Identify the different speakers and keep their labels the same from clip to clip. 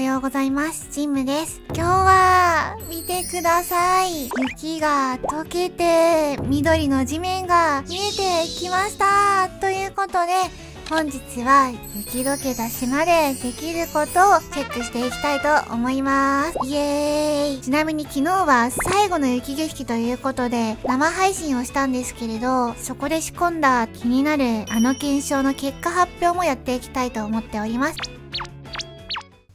Speaker 1: はようございます。ジンムです。今日は、見てください。雪が溶けて、緑の地面が見えてきました。ということで、本日は雪解けた島でできることをチェックしていきたいと思います。イエーイちなみに昨日は最後の雪景色ということで生配信をしたんですけれど、そこで仕込んだ気になるあの検証の結果発表もやっていきたいと思っております。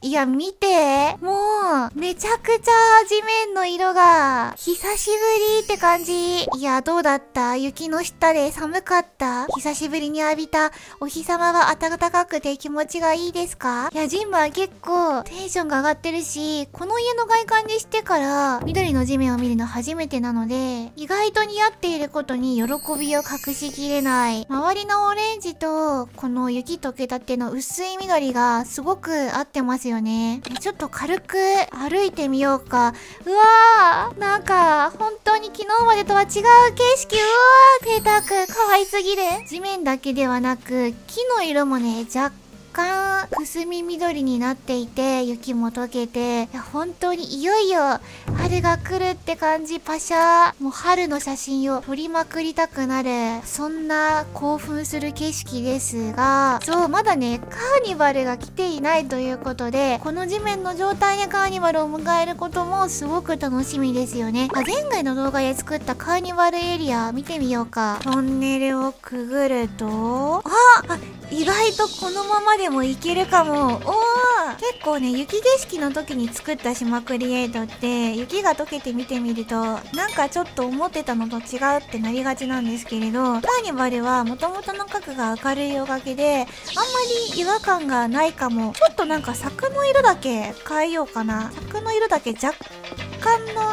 Speaker 1: いや、見て。もう、めちゃくちゃ地面の色が、久しぶりって感じ。いや、どうだった？雪の下で寒かった？久しぶりに浴びた？お日様は暖かくて気持ちがいいですか？いや、ジムは結構テンションが上がってるし、この家の外観にしてから、緑の地面を見るの初めてなので、意外と似合っていることに喜びを隠しきれない。周りのオレンジと、この雪溶けたての薄い緑がすごく合ってますよね。ちょっと軽く歩いてみようか。うわーなんか、本当に昨日までとは違う景色。うわー贅沢可愛すぎる。地面だけではなく、木の色もね、若干、くすみ緑になっていて、雪も溶けて、本当にいよいよ、春が来るって感じ、パシャー。もう春の写真を撮りまくりたくなる、そんな興奮する景色ですが、そう、まだね、カーニバルが来ていないということで、この地面の状態でカーニバルを迎えることもすごく楽しみですよね。あ前回の動画で作ったカーニバルエリア見てみようか。トンネルをくぐると、ああ意外とこのままでもいけるかも。おー結構ね、雪景色の時に作った島クリエイトって、雪が溶けて見てみると、なんかちょっと思ってたのと違うってなりがちなんですけれど、カーニバルはもともとの角が明るいおかげで、あんまり違和感がないかも。ちょっとなんか柵の色だけ変えようかな。柵の色だけ若感の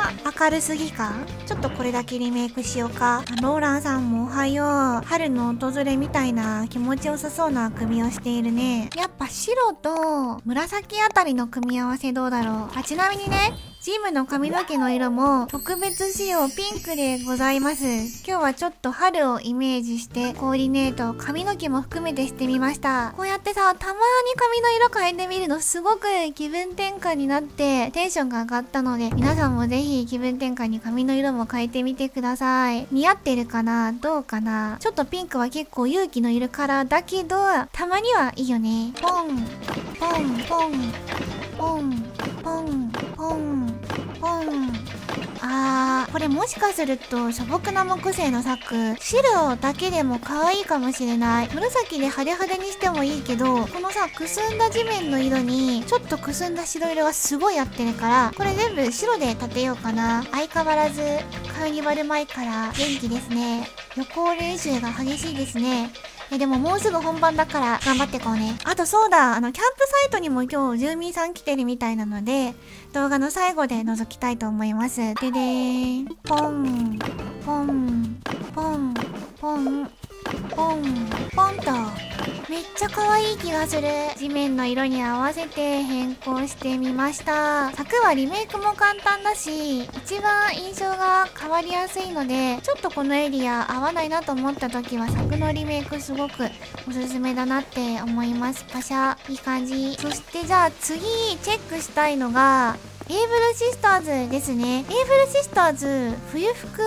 Speaker 1: 明るすぎ感？ちょっとこれだけリメイクしようか。ローランさんもおはよう。春の訪れみたいな気持ちよさそうな組みをしているね。やっぱ白と紫あたりの組み合わせどうだろう？あ、ちなみにね、ジムの髪の毛の色も特別仕様ピンクでございます。今日はちょっと春をイメージしてコーディネート、髪の毛も含めてしてみました。こうやってさ、たまに髪の色変えてみるのすごく気分転換になってテンションが上がったので、皆さんもぜひ気分転換に髪の色も変えてみてください。似合ってるかな？どうかな？ちょっとピンクは結構勇気のいるカラーだけど、たまにはいいよね。ポン、ポン、ポン、ポン、ポン、ポン。あー、これもしかすると素朴な木製の作、白だけでも可愛いかもしれない。紫で派手派手にしてもいいけど、このさ、くすんだ地面の色に、ちょっとくすんだ白色がすごい合ってるから、これ全部白で立てようかな。相変わらず、カーニバル前から元気ですね。予行練習が激しいですね。え、でももうすぐ本番だから頑張ってこうね。あとそうだ、あの、キャンプサイトにも今日住民さん来てるみたいなので、動画の最後で覗きたいと思います。ででーん。ポン、ポン、ポン、ポン、ポン、ポンと。めっちゃ可愛い気がする。地面の色に合わせて変更してみました。作はリメイクも簡単だし、一番印象が変わりやすいので、ちょっとこのエリア合わないなと思った時は作のリメイクすごくおすすめだなって思います。パシャ。いい感じ。そしてじゃあ次チェックしたいのが、エイブルシスターズですね。エイブルシスターズ、冬服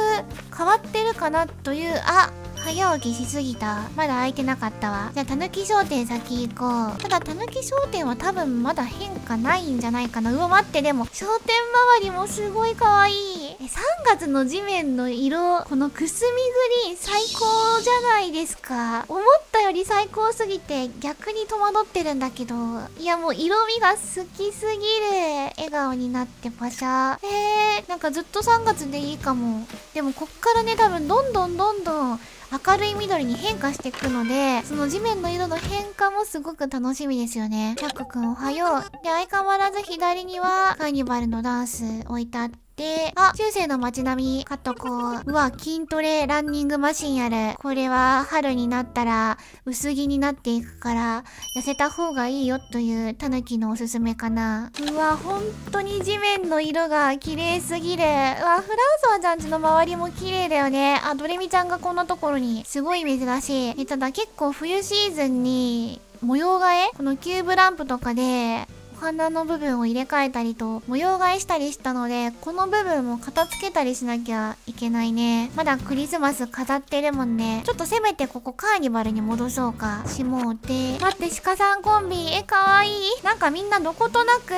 Speaker 1: 変わってるかなという、あ、早起きしすぎた。まだ空いてなかったわ。じゃあ、たぬき商店先行こう。ただ、たぬき商店は多分まだ変化ないんじゃないかな。うわ、待って、でも、商店周りもすごい可愛い。え、3月の地面の色、このくすみグリーン最高じゃないですか。思ったより最高すぎて逆に戸惑ってるんだけど。いや、もう色味が好きすぎる。笑顔になってパシャ。えー、なんかずっと3月でいいかも。でも、こっからね、多分どんどんどんどん明るい緑に変化していくので、その地面の色の変化もすごく楽しみですよね。チャックくんおはよう。で、相変わらず左にはカーニバルのダンス置いてあって、で、あ、中世の街並み、かっとこう。うわ、筋トレ、ランニングマシンある。これは春になったら薄着になっていくから、痩せた方がいいよというタヌキのおすすめかな。うわ、本当に地面の色が綺麗すぎる。うわ、フランソワちゃんちの周りも綺麗だよね。あ、ドレミちゃんがこんなところに。すごい珍しい。えただ結構冬シーズンに模様替え？このキューブランプとかでお花の部分を入れ替えたりと模様替えしたりしたので、この部分も片付けたりしなきゃいけないね。まだクリスマス飾ってるもんね。ちょっとせめてここカーニバルに戻そうか。しもうて。待って、鹿さんコンビ。え、かわいい。なんかみんなどことなく、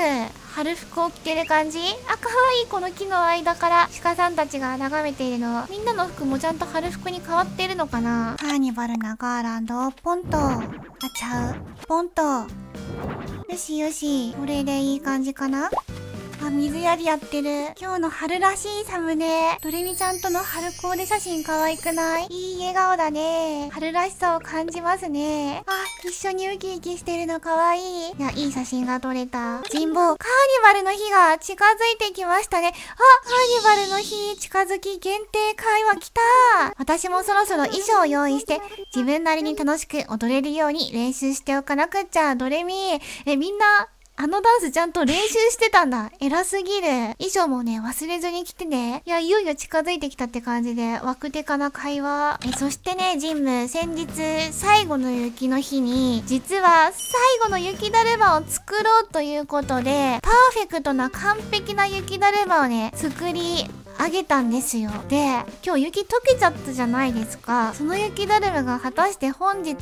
Speaker 1: 春服を着てる感じあ、かわいいこの木の間から鹿さんたちが眺めているのみんなの服もちゃんと春服に変わってるのかなカーニバルなガーランドポンとあちゃうポンとよしよしこれでいい感じかな？あ、水やりやってる。今日の春らしいサムネ。ドレミちゃんとの春コーデ写真可愛くない？いい笑顔だね。春らしさを感じますね。あ、一緒にウキウキしてるの可愛い。いや、いい写真が撮れた。神保、カーニバルの日が近づいてきましたね。あ、カーニバルの日近づき限定会話来た私もそろそろ衣装を用意して、自分なりに楽しく踊れるように練習しておかなくっちゃ。ドレミ。え、みんな、あのダンスちゃんと練習してたんだ。偉すぎる。衣装もね、忘れずに来てね。いや、いよいよ近づいてきたって感じで、ワクテカな会話。え、そしてね、ジム、先日、最後の雪の日に、実は、最後の雪だるまを作ろうということで、パーフェクトな完璧な雪だるまをね、作りあげたんですよ。で、今日雪溶けちゃったじゃないですか。その雪だるまが果たして本日、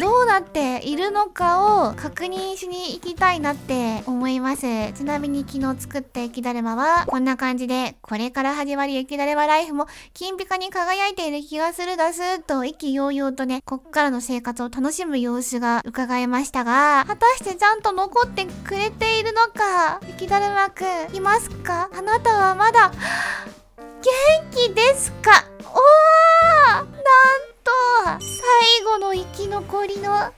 Speaker 1: どうなっているのかを確認しに行きたいなって思います。ちなみに昨日作った雪だるまはこんな感じで、これから始まる雪だるまライフも金ピカに輝いている気がするだすと意気揚々とね、こっからの生活を楽しむ様子が伺えましたが、果たしてちゃんと残ってくれているのか雪だるまくん、いますか？あなたはまだ、元気ですか。おーなんと最後の生き残りの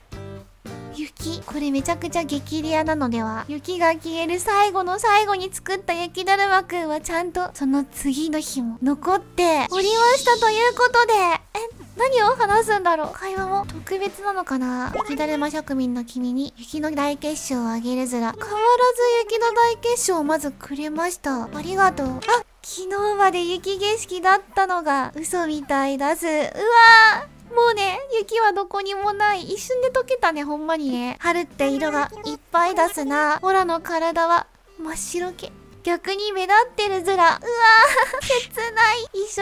Speaker 1: 雪。これめちゃくちゃ激レアなのでは。雪が消える最後の最後に作った雪だるまくんはちゃんとその次の日も残っておりましたということで。え何を話すんだろう。会話も特別なのかな。雪だるま職人の君に雪の大結晶をあげるずら。変わらず雪の大結晶をまずくれました。ありがとう。あ昨日まで雪景色だったのが嘘みたいだすうわーもうね、雪はどこにもない。一瞬で溶けたね、ほんまにね。春って色がいっぱい出すな。オラの体は真っ白け。逆に目立ってるずら。うわぁ、切。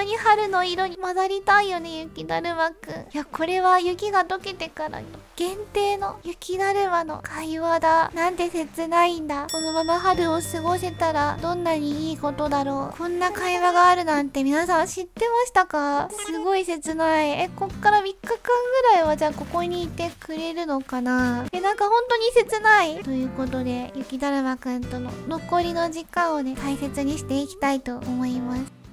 Speaker 1: に春の色に混ざりたいよね、雪だるまくん。いや、これは雪が溶けてからの限定の雪だるまの会話だ。なんて切ないんだ。このまま春を過ごせたら、どんなにいいことだろう。こんな会話があるなんて皆さん知ってましたか？すごい切ない。え、こっから3日間ぐらいはじゃあここにいてくれるのかな？え、なんか本当に切ない。ということで、雪だるまくんとの残りの時間をね、大切にしていきたいと思います。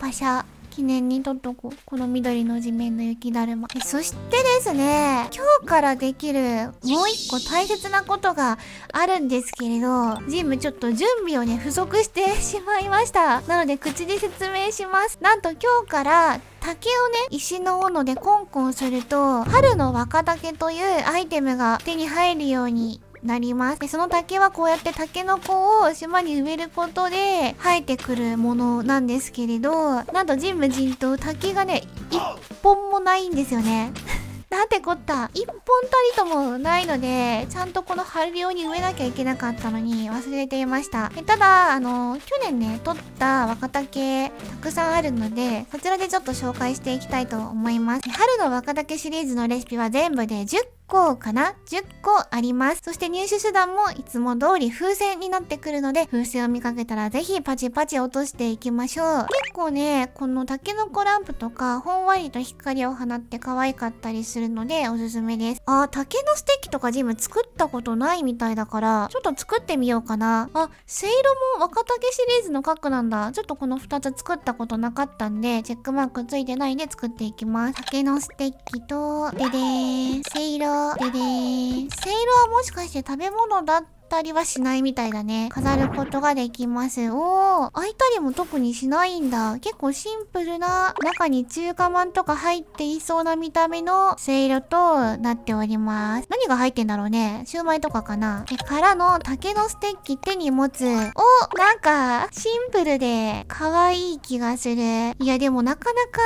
Speaker 1: パシャ。記念に撮っとこう。この緑の地面の雪だるま。そしてですね、今日からできるもう一個大切なことがあるんですけれど、ジムちょっと準備をね、不足してしまいました。なので口で説明します。なんと今日から竹をね、石の斧でコンコンすると、春の若竹というアイテムが手に入るようになります。で、その竹はこうやってタケノコを島に植えることで生えてくるものなんですけれど、なんと人無人と竹がね、一本もないんですよね。なんてこった。一本たりともないので、ちゃんとこの春用に植えなきゃいけなかったのに忘れていました。ただ、あの、去年ね、取った若竹たくさんあるので、そちらでちょっと紹介していきたいと思います。春の若竹シリーズのレシピは全部で10個かな ?10 個あります。そして入手手段もいつも通り風船になってくるので、風船を見かけたらぜひパチパチ落としていきましょう。結構ね、このタケノコランプとか、ほんわりと光を放って可愛かったりするのでおすすめです。あ、竹のステッキとかジム作ったことないみたいだから、ちょっと作ってみようかな。あ、せいろも若竹シリーズの核なんだ。ちょっとこの2つ作ったことなかったんで、チェックマークついてないで作っていきます。竹のステッキと、ででーん、せいろででーん。せいろはもしかして食べ物だったりはしないみたいだね。飾ることができます。おー、開いたりも特にしないんだ。結構シンプルな、中に中華まんとか入っていそうな見た目のせいろとなっております。何が入ってんだろうね。シューマイとかかな。え、からの竹のステッキ手に持つ。お、なんか、シンプルで可愛い気がする。いや、でもなかなか、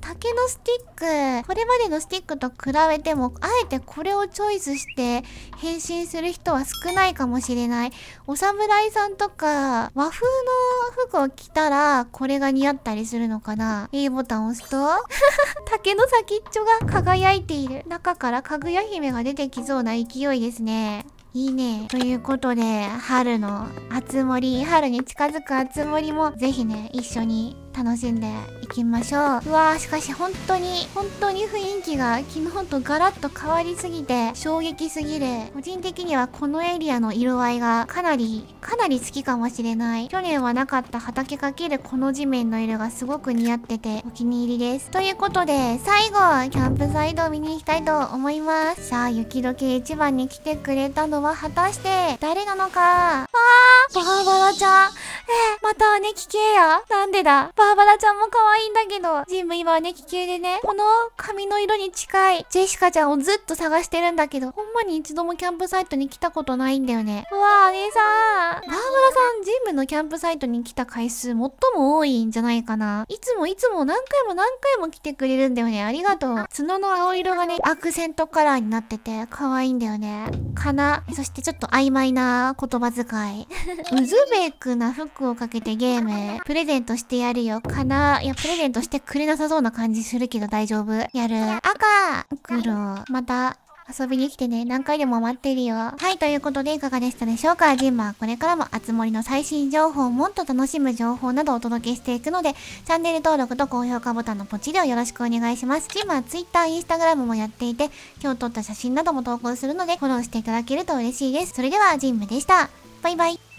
Speaker 1: 竹のスティック、これまでのスティックと比べても、あえてこれをチョイスして変身する人は少ないかかもしれない。お侍さんとか、和風の服を着たら、これが似合ったりするのかな ?A ボタンを押すと 竹の先っちょが輝いている。中からかぐや姫が出てきそうな勢いですね。いいね。ということで、春のあつ森、春に近づくあつ森もぜひね、一緒に楽しんでいきましょう。うわー、しかし本当に、本当に雰囲気が昨日とガラッと変わりすぎて衝撃すぎる。個人的にはこのエリアの色合いがかなり、かなり好きかもしれない。去年はなかった畑かけるこの地面の色がすごく似合っててお気に入りです。ということで、最後、キャンプサイトを見に行きたいと思います。さあ、雪解け一番に来てくれたのは果たして誰なのか？わーバーバラちゃんえまた姉貴系やなんでだ？バーバラちゃんも可愛いんだけど、ジム今姉貴系でね、この髪の色に近いジェシカちゃんをずっと探してるんだけど、ほんまに一度もキャンプサイトに来たことないんだよね。うわー、姉さん。バーバラさん、ジムのキャンプサイトに来た回数最も多いんじゃないかな。いつもいつも何回も何回も来てくれるんだよね。ありがとう。角の青色がね、アクセントカラーになってて、可愛いんだよね。かな。そしてちょっと曖昧な言葉遣い。うずべくな服をかけてゲーム、プレゼントしてやるよ。かな。いや、プレゼントしてくれなさそうな感じするけど大丈夫。やる。赤黒。また、遊びに来てね、何回でも待ってるよ。はい、ということでいかがでしたでしょうかジンマはこれからもあつ森の最新情報をもっと楽しむ情報などをお届けしていくので、チャンネル登録と高評価ボタンのポチリをよろしくお願いします。ジンマは Twitter、Instagram もやっていて、今日撮った写真なども投稿するので、フォローしていただけると嬉しいです。それでは、ジンムでした。バイバイ。